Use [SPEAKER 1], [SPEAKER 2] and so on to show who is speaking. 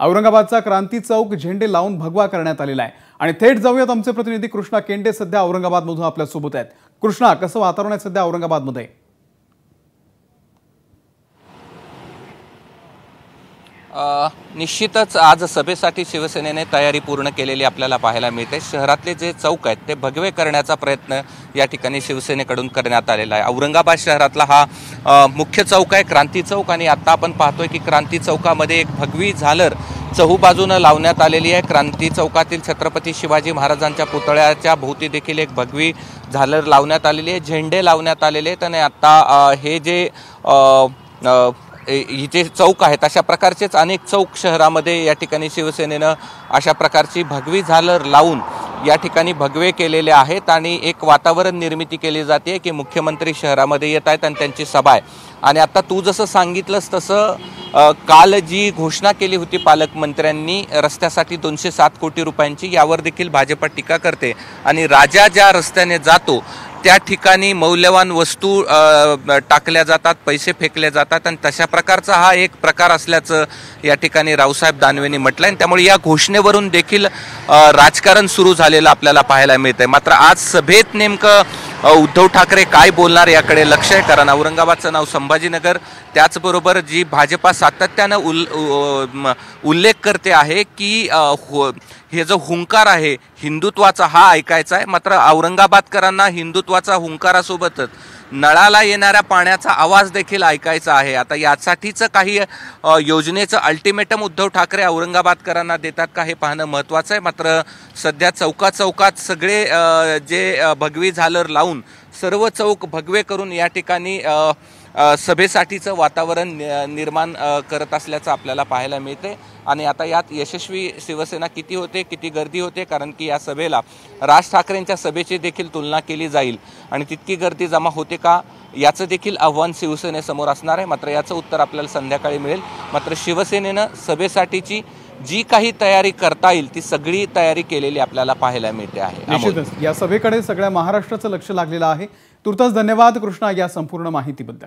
[SPEAKER 1] औरंगाबादचा क्रांती चौक झेंडे लावून भगवा करण्यात आलेला आहे. आणि थेट जाऊयात आमचे प्रतिनिधी कृष्णा केंडे. सध्या औरंगाबादमधून आपल्यासोबत आहेत. कृष्णा कसं वातावरण आहे सध्या औरंगाबादमध्ये?
[SPEAKER 2] निश्चितच आज सभेसाठी शिवसेनेने तयारी पूर्ण केलेली आपल्याला पाहायला मिळते. शहरातले जे चौक आहेत ते भगवे करण्याचा प्रयत्न या ठिकाणी शिवसेनेकडून करण्यात आलेला आहे. औरंगाबाद शहरातला हा मुख्य चौक आहे क्रांती चौक. आणि आता आपण पाहतोय की क्रांती चौकामध्ये एक भगवी झालर चहूबाजूनं लावण्यात आलेली आहे. क्रांती चौकातील छत्रपती शिवाजी महाराजांच्या पुतळ्याच्या भोवती देखील एक भगवी झालर लावण्यात आलेली आहे. झेंडे लावण्यात आलेले आहेत. आणि आता हे जे ही जे चौक आहेत अशा प्रकारचेच अनेक चौक शहरामध्ये या ठिकाणी शिवसेनेनं अशा प्रकारची भगवी झालर लावून या ठिकाणी भगवे केलेले आहेत आणि एक वातावरण निर्मिती केली जाते की मुख्यमंत्री शहरामध्ये येत आहेत आणि त्यांची सभा आहे. आणि आता तू जसं सांगितलंस तसं काल जी घोषणा केली होती पालकमंत्र्यांनी रस्त्यासाठी दोनशे सात कोटी रुपयांची यावर देखील भाजप टीका करते. आणि राजा ज्या रस्त्याने जातो त्या ठिकाणी मौल्यवान वस्तू टाकल्या जातात पैसे फेकले जातात आणि तशा प्रकारचा हा एक प्रकार असल्याचं या ठिकाणी रावसाहेब दानवेंनी म्हटलं आणि त्यामुळे या घोषणेवरून देखील राजकारण सुरू झालेलं आपल्याला पाहायला मिळतंय. मात्र आज सभेत नेमकं उद्धव ठाकरे काय बोलणार याकडे लक्ष आहे कारण औरंगाबादचं नाव संभाजीनगर त्याचबरोबर जी भाजपा सातत्यानं उल उल्लेख करते आहे की हो- हे जो हुंकार आहे हिंदुत्वाचा हा ऐकायचा आहे मात्र औरंगाबादकरांना हिंदुत्वाचा हुंकारासोबतच नळाला येणाऱ्या पाण्याचा आवाज देखील ऐकायचा आहे. आता यासाठीचं काही योजनेचं अल्टिमेटम उद्धव ठाकरे औरंगाबादकरांना देतात का हे पाहणं महत्त्वाचं आहे. मात्र सध्या चौका चौकात सगळे जे भगवी झालर लावून सर्व चौक भगवे करून या ठिकाणी सभेसाठीचं वातावरण निर्माण करत असल्याचं आपल्याला पाहायला मिळते आणि आता यात यशस्वी शिवसेना किती होते किती गर्दी होते कारण की या सभेला राज ठाकरेंच्या सभेची देखील तुलना केली जाईल. आणि तितकी गर्दी जमा होते का याचं देखील आव्हान शिवसेनेसमोर असणार आहे. मात्र याचं उत्तर आपल्याला संध्याकाळी मिळेल. मात्र शिवसेनेनं सभेसाठीची जी काही तयारी करता येईल ती सगळी तयारी केलेली आपल्याला पाहायला मिळते आहे.
[SPEAKER 1] निश्चितच. या सभेकडे सगळ्या महाराष्ट्राचं लक्ष लागलेलं आहे. तुर्तास धन्यवाद कृष्णा या संपूर्ण माहितीबद्दल.